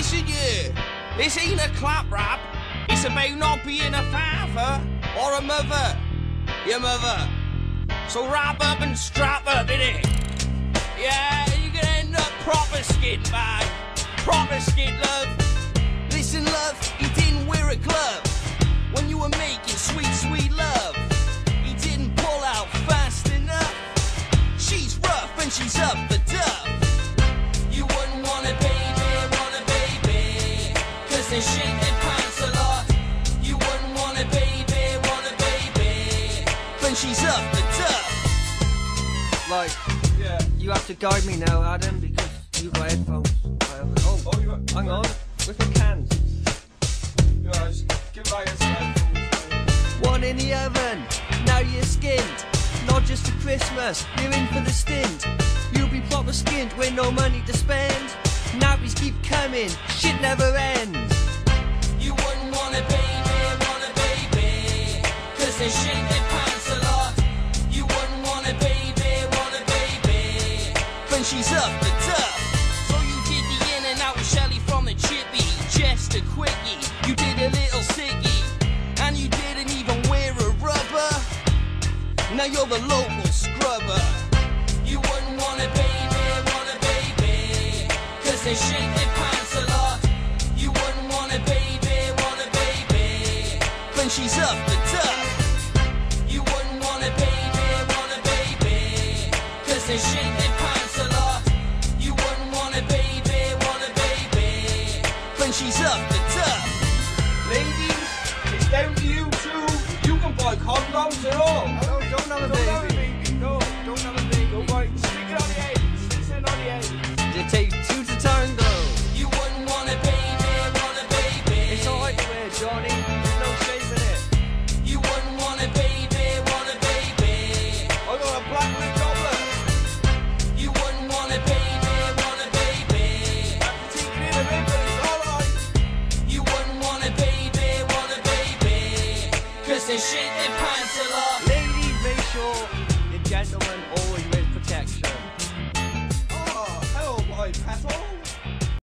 Listen, you. This ain't a clap rap. It's about not being a father or a mother. Your mother. So wrap up and strap up, innit? Yeah. She's up the yeah. you have to guide me now, Adam, because you've got headphones. Oh, Oh, you got. hang on. With the cans. You guys, give back. One in the oven, now you're skinned. Not just for Christmas, you're in for the stint. You'll be proper skinned with no money to spend. Nappies keep coming, shit never ends. She's up the. So you did the in and out with Shelly from the chippy. Just a quickie. You did a little ciggy. And you didn't even wear a rubber. Now you're the local scrubber. You wouldn't want a baby, want a baby. Cause they shake their pants a lot. You wouldn't want a baby, want a baby. When she's up the duff. She's a pencil, you wouldn't want it, baby, want it, baby. When she's up the duff. Ladies, it's down to. You Cause they shake their pants a lot. Ladies, make sure the gentleman always